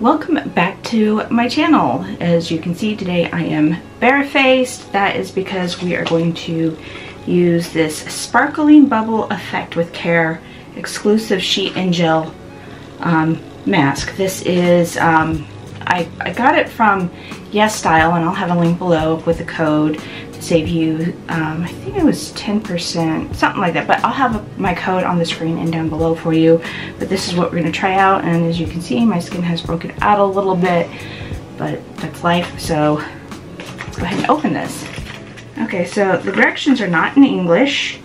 welcome back to my channel. As you can see today I am barefaced. That is because we are going to use this sparkling bubble effect with care exclusive sheet and gel um, mask. This is, um, I, I got it from YesStyle and I'll have a link below with a code to save you, um, I think it was 10%, something like that, but I'll have my code on the screen and down below for you. But this is what we're gonna try out and as you can see my skin has broken out a little bit, but that's life, so let's go ahead and open this. Okay, so the directions are not in English,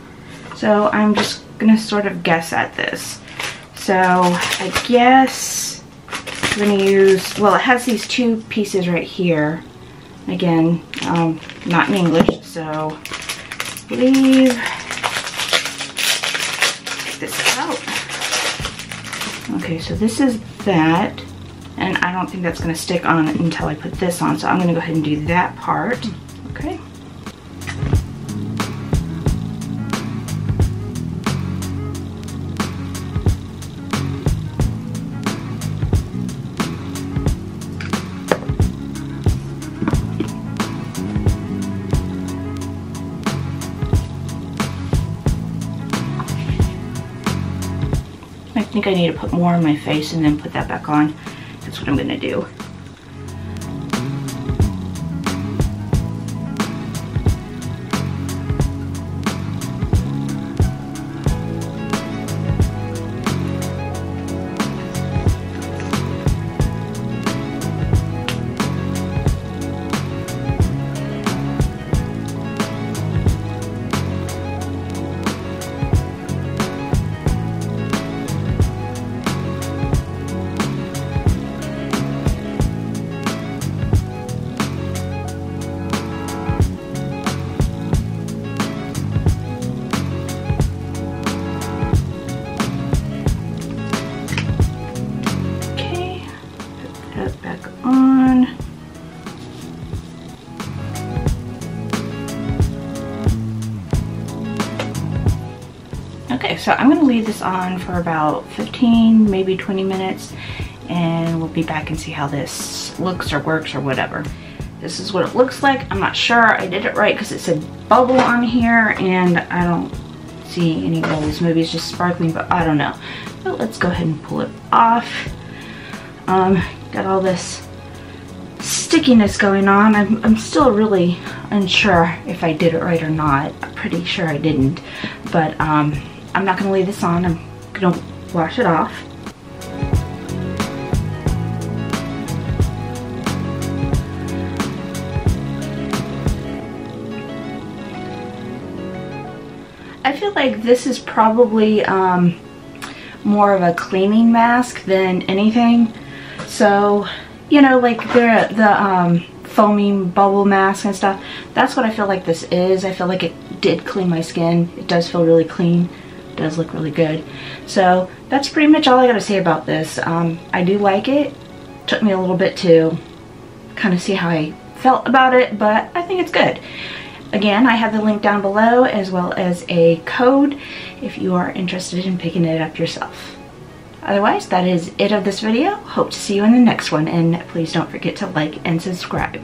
so I'm just gonna sort of guess at this. So I guess we're gonna use, well it has these two pieces right here. Again, um, not in English, so leave this out. Okay, so this is that, and I don't think that's gonna stick on until I put this on, so I'm gonna go ahead and do that part, okay? Think I need to put more on my face and then put that back on. That's what I'm gonna do. Back on. Okay, so I'm gonna leave this on for about 15, maybe 20 minutes, and we'll be back and see how this looks or works or whatever. This is what it looks like. I'm not sure I did it right because it said bubble on here and I don't see any bubbles. Maybe it's just sparkling, but I don't know. But let's go ahead and pull it off. Um, got all this stickiness going on. I'm, I'm still really unsure if I did it right or not. I'm pretty sure I didn't. But um, I'm not going to leave this on. I'm to wash it off. I feel like this is probably um, more of a cleaning mask than anything. So, you know, like the, the um, foaming bubble mask and stuff, that's what I feel like this is. I feel like it did clean my skin. It does feel really clean. It does look really good. So that's pretty much all I gotta say about this. Um, I do like it. Took me a little bit to kind of see how I felt about it, but I think it's good. Again, I have the link down below as well as a code if you are interested in picking it up yourself. Otherwise, that is it of this video. Hope to see you in the next one, and please don't forget to like and subscribe.